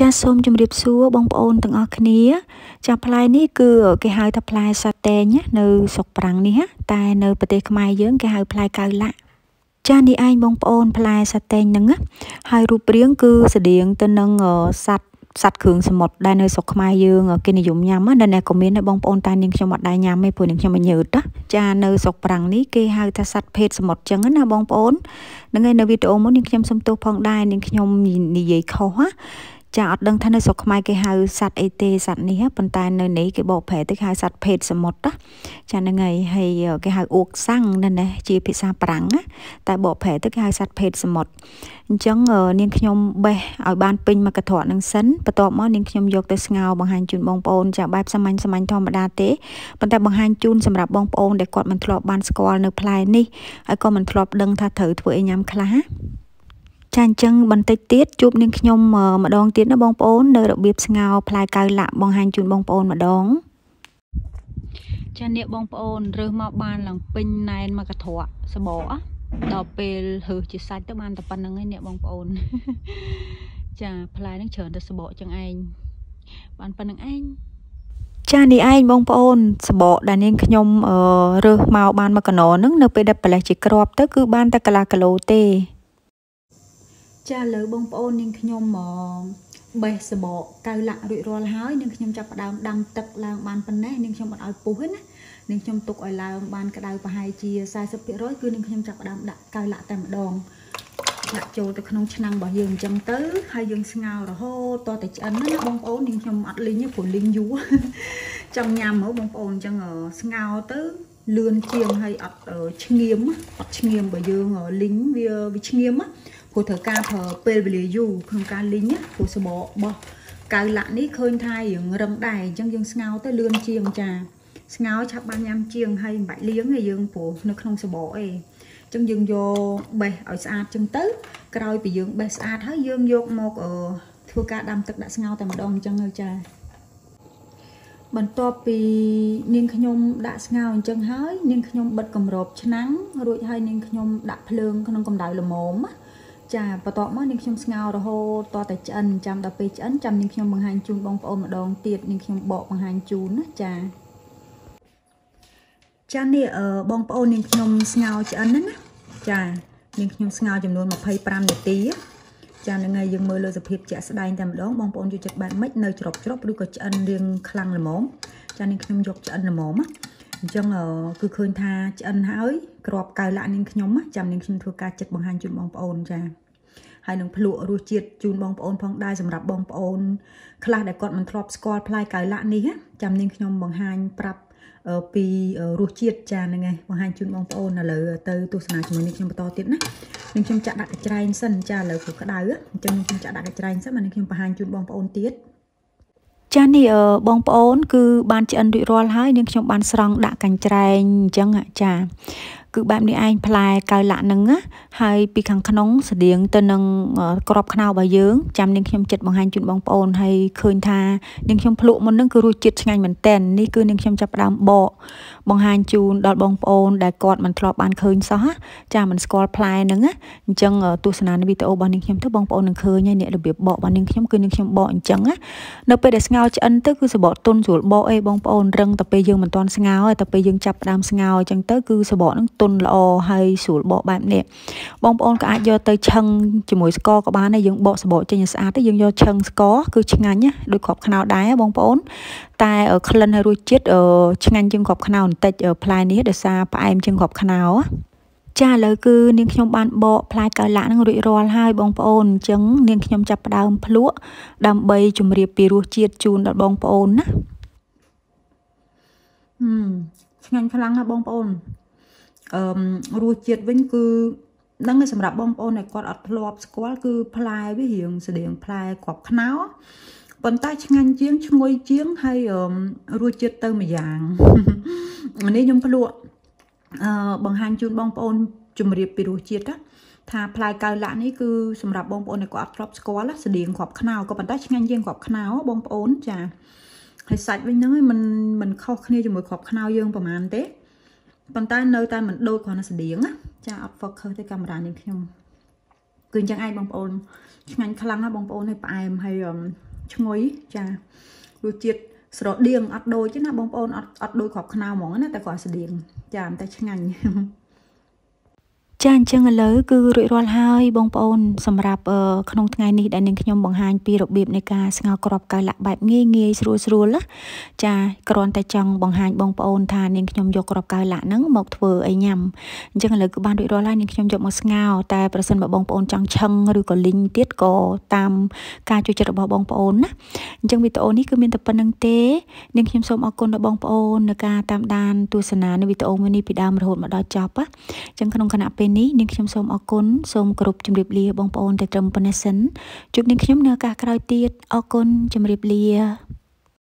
ចាសសូមជម្រាបសួរបងប្អូនទាំងអស់គ្នា ចាផ្លែនេះគឺគេហៅថាផ្លែសាតេងនៅស្រុកប្រាំងនេះតែនៅប្រទេសខ្មែរយើងគេហៅផ្លែកៅឡាក់ចានេះឯងបងប្អូនផ្លែសាតេងហ្នឹងហើយរូបរាងគឺស្តៀងទៅនឹងសัตว์សត្វគ្រឿងសមុទ្រដែលនៅស្រុកខ្មែរយើងគេនិយមញ៉ាំណាអ្នកក៏មានដែរបងប្អូនតែនាងខ្ញុំអត់ដែរញ៉ាំទេព្រោះនាងខ្ញុំមិនញើតណាចានៅស្រុកប្រាំងនេះគេហៅថាសត្វភេទសមុទ្រចឹងណាបងប្អូនហ្នឹងហើយនៅវីដេអូមុននាងខ្ញុំសុំទោសផងដែរនាងខ្ញុំនិយាយខុសណា ចាអត់ដឹងថានៅស្រុកខ្មែរគេហៅសត្វអីទេសត្វនេះប៉ុន្តែនៅនេះគេបកប្រែទៅគេហៅសត្វភេទសមុទ្រណាចាហ្នឹងហើយហើយគេហៅអួកសាំងណាណាជាភាសាប្រាំងណាតែបកប្រែទៅគេហៅសត្វភេទសមុទ្រអញ្ចឹងនាងខ្ញុំបេះឲ្យបានពេញមួយកន្ត្រកនឹងសិនបន្ទាប់មកនាងខ្ញុំយកទៅស្ងោរបង្ហាញជូនបងប្អូនចាបែបសាមញ្ញសាមញ្ញធម្មតាទេប៉ុន្តែបង្ហាញជូនសម្រាប់បងប្អូនដែលគាត់មិនធ្លាប់បានស្គាល់នៅផ្លែនេះហើយក៏មិនធ្លាប់ដឹងថាត្រូវធ្វើអីញ៉ាំខ្លះ ចាអញ្ចឹងបន្តិចទៀតជួបនាងខ្ញុំម្ដងទៀតណាបងប្អូននៅរបៀបស្ងោរផ្លែកៅឡាក់បង្ហាញជូនបងប្អូនម្ដងចានេះបងប្អូនរើសមកបានឡើងពេញណែនមកកត្រកសបកដល់ពេលរើសជាសាច់ទៅបានតែប៉ុណ្្នឹងឯងអ្នកបងប្អូនចាផ្លែនឹងច្រើនតែសបកចឹងឯងបានប៉ុណ្្នឹងឯងចានេះឯងបងប្អូនសបកដែលនាងខ្ញុំរើសមកបានមកកណោហ្នឹងនៅពេលដែលប្រលេះជាក្របទៅគឺបានតែកន្លះគីឡូទេ ចាលើបងប្អូននាងខ្ញុំបេះសបកកៅលាក់រួចរាល់ហើយនាងខ្ញុំចាប់ផ្ដើមដាំទឹកឡើងបានប៉ុណ្ណេះនាងខ្ញុំអត់ឲ្យពុះទេណានាងខ្ញុំទុកឲ្យឡើងបានក្តៅប្រហែលជា40%គឺនាងខ្ញុំចាប់ផ្ដើមដាក់កៅលាក់តែម្ដងដាក់ចូលទៅក្នុងឆ្នាំងរបស់យើងអញ្ចឹងទៅហើយយើងស្ងោររហូតតតែឆ្អិនណាបងប្អូននាងខ្ញុំអត់លីងទេព្រោះលីងយូរចង់ញ៉ាំហ៎បងប្អូនអញ្ចឹងស្ងោរទៅលឿនជាងហើយអត់ឆ្ងៀមអត់ឆ្ងៀមបើយើងលីងវាវាឆ្ងៀមណា ព្រោះត្រូវការប្រើពេលវេលាយូរក្នុងការលីងព្រោះសបកបោះកៅលាក់នេះឃើញថារៀងរឹងដែរអញ្ចឹងយើងស្ងោរទៅលឿនជាងចាស្ងោរឆាប់បានញ៉ាំជាងហើយមិនបាច់លាងទេយើងព្រោះនៅក្នុងសបកអីអញ្ចឹងយើងយកបេះឲ្យស្អាតចឹងទៅក្រោយពីយើងបេះស្អាតហើយយើងយកមកធ្វើការដាំទឹកដាក់ស្ងោរតែម្ដងអញ្ចឹងទៅចាបន្ទាប់ពីនាងខ្ញុំដាក់ស្ងោរអញ្ចឹងហើយនាងខ្ញុំបិទគម្របឆ្នាំងរួចហើយនាងខ្ញុំដាក់ភ្លើងក្នុងកម្ដៅល្មមណា ចាបន្ទាប់មកនាងខ្ញុំស្ងោររហូតតតែឆ្អិនចាំដល់ពេលឆ្អិនចាំនាងខ្ញុំបង្ហាញជូនបងប្អូនម្ដងទៀតនាងខ្ញុំបកបង្ហាញជូនណាចាចានេះអឺបងប្អូននាងខ្ញុំស្ងោរឆ្អិនហ្នឹងណាចានាងខ្ញុំស្ងោរចំនួន25នាទីចានឹងហើយយើងមើលលើសភាពជាក់ស្ដែងតែម្ដងបងប្អូនយកចិត្តបែបម៉េចនៅច្រប់ច្រប់ឬក៏ឆ្អិនរៀងខ្លាំងល្មមចានាងខ្ញុំយកឆ្អិនល្មមណា អញ្ចឹងគឺឃើញថាឆ្អិនហើយក្របកៅលាក់នាងខ្ញុំចាំនាងខ្ញុំធ្វើការចិត្តបង្ហាញជូនបងប្អូនចាហើយនឹងភ្លក់រសជាតិជូនបងប្អូនផងដែរសម្រាប់បងប្អូនខ្លះដែលគាត់មិនធ្លាប់ស្គាល់ផ្លែកៅលាក់នេះចាំនាងខ្ញុំបង្ហាញប្រាប់ពីរសជាតិចាហ្នឹងឯងបង្ហាញជូនបងប្អូនឥឡូវទៅទស្សនាជាមួយនេះខ្ញុំបន្តទៀតណានឹងខ្ញុំចាក់ដាក់កញ្ច្រែងសិនចាឥឡូវគឺក្តៅអញ្ចឹងខ្ញុំចាក់ដាក់កញ្ច្រែងសិនមកនឹងខ្ញុំបង្ហាញជូនបងប្អូនទៀតចា នេះបងប្អូន គឺបានឆ្អិនរួចរាល់ហើយនាងខ្ញុំបានស្រង់ដាក់កញ្ច្រែងអញ្ចឹងចាគឺបែបនេះឯងផ្លែកៅលាក់ហ្នឹងហើយពីខាងក្នុងស្តៀងទៅនឹងក្របខ្នោរបស់យើងចាំនាងខ្ញុំចិត្តបង្ហាញជូនបងប្អូនហើយឃើញថានាងខ្ញុំភ្លក់មុនហ្នឹងគឺរសជាតិឆ្ងាញ់មែនតែននេះគឺនាងខ្ញុំចាប់ផ្ដើមបកបង្ហាញជូនដល់បងប្អូនដែលគាត់មិនធ្លាប់បានឃើញសោះចាមិនស្គាល់ផ្លែហ្នឹងអញ្ចឹងទស្សនាវីដេអូរបស់នាងខ្ញុំទៅបងប្អូននឹងឃើញហើយនេះរបៀបបករបស់នាងខ្ញុំគឺនាងខ្ញុំបកអញ្ចឹងនៅពេលដែលស្ងោរឆ្អិនទៅគឺសបកទុនស្រួលបកអីបងប្អូនរឹងតែពេលយើងមិនទាន់ស្ងោរតែពេលយើងចាប់ផ្ដើមស្ងោរអញ្ចឹងទៅគឺសបកហ្នឹងទុនល្អហើយស្រួលបកបែបនេះបងប្អូនក៏អាចយកទៅឆឹងជាមួយស្ករក៏បានដែរយើងបកសបកចេញឲ្យស្អាតទៅយើងយកឆឹងស្ករគឺឆ្ងាញ់ណាដូចគ្រាប់ខ្នោដែរបងប្អូនតែក្លិនហើយរសជាតិឆ្ងាញ់ជាងគ្រាប់ខ្នោបន្តិចផ្លែនេះដោយសារផ្អែមជាងគ្រាប់ខ្នោចាឥឡូវគឺនាងខ្ញុំបានបកផ្លែកៅឡាក់នឹងរួចរាល់ហើយបងប្អូនអញ្ចឹងនាងខ្ញុំចាប់ផ្ដើមភ្លក់ដើម្បីជម្រាបពីរសជាតិជូនដល់បងប្អូនណាហឹមឆ្ងាញ់ខ្លាំងណាស់បងប្អូន អឺរសជាតិវិញគឺដឹងសម្រាប់បងប្អូនដែលគាត់អត់ធ្លាប់ស្គាល់គឺផ្លែវារៀងស្តៀងផ្លែគ្រាប់ខ្នោប៉ុន្តែឆ្ងាញ់ជាងឈ្ងុយជាងហើយរសជាតិទៅមួយយ៉ាងនេះខ្ញុំភ្លក់អឺបង្ហាញជូនបងប្អូនជំរាបពីរសជាតិណាថាផ្លែកៅឡាក់នេះគឺសម្រាប់បងប្អូនដែលគាត់អត់ធ្លាប់ស្គាល់ស្តៀងគ្រាប់ខ្នោក៏ប៉ុន្តែឆ្ងាញ់ជាងគ្រាប់ខ្នោបងប្អូនចាហើយសាច់វិញហ្នឹងមិនមិនខុសគ្នាជាមួយគ្រាប់ខ្នោយើងប្រហែលទេ ប៉ុន្តែនៅតែមិនដូចគ្រាន់តែស្តៀងណាចាអត់ focus ទេកាមេរ៉ានេះខ្ញុំគឺអញ្ចឹងឯងបងប្អូនឆ្ងាញ់ខ្លាំងណាស់បងប្អូនហើយផ្អែមហើយឈ្ងុយចារសជាតិស្រដៀងអត់ដូចទេណាបងប្អូនអត់អត់ដូចគ្រាប់ខ្នោហ្មងណាតែគាត់ស្តៀងចាតែឆ្ងាញ់ ចាអញ្ចឹងឥឡូវគឺរួចរាល់ហើយបងប្អូនសម្រាប់ក្នុងថ្ងៃនេះដែលនាងខ្ញុំបង្ហាញពីរបៀបនៃការស្ងោរគ្រាប់កៅឡាក់បែបងាយងាយស្រួលស្រួលណាចាគ្រាន់តែចង់បង្ហាញបងប្អូនថានាងខ្ញុំយកគ្រាប់កៅឡាក់ហ្នឹងមកធ្វើអីញ៉ាំអញ្ចឹងឥឡូវគឺបានរួចរាល់ហើយនាងខ្ញុំយកមកស្ងោរតែប្រសិនបើបងប្អូនចង់ឆឹងឬក៏លីងទៀតក៏តាមការចូលចិត្តរបស់បងប្អូនណាអញ្ចឹងវីដេអូនេះគឺមានតែប៉ុណ្្នឹងទេនាងខ្ញុំសូមអរគុណដល់បងប្អូននៅការតាមដានទស្សនានៅវីដេអូមួយនេះពីដើមរហូតមកដល់ចប់ណាអញ្ចឹងក្នុងគណៈពេលនេះនាងខ្ញុំសូមអរគុណសូមគោរពជម្រាបលាបងប្អូនតែត្រឹមប៉ុណ្ណេះសិនជួបនាងខ្ញុំនៅឱកាសក្រោយទៀតអរគុណជម្រាបលា